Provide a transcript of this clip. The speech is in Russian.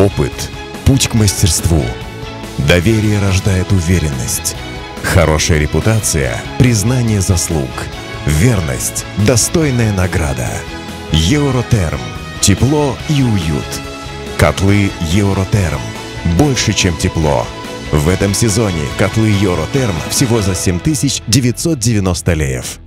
Опыт – путь к мастерству. Доверие рождает уверенность. Хорошая репутация – признание заслуг. Верность – достойная награда. Евротерм – тепло и уют. Котлы Евротерм – больше, чем тепло. В этом сезоне котлы Евротерм всего за 7990 леев.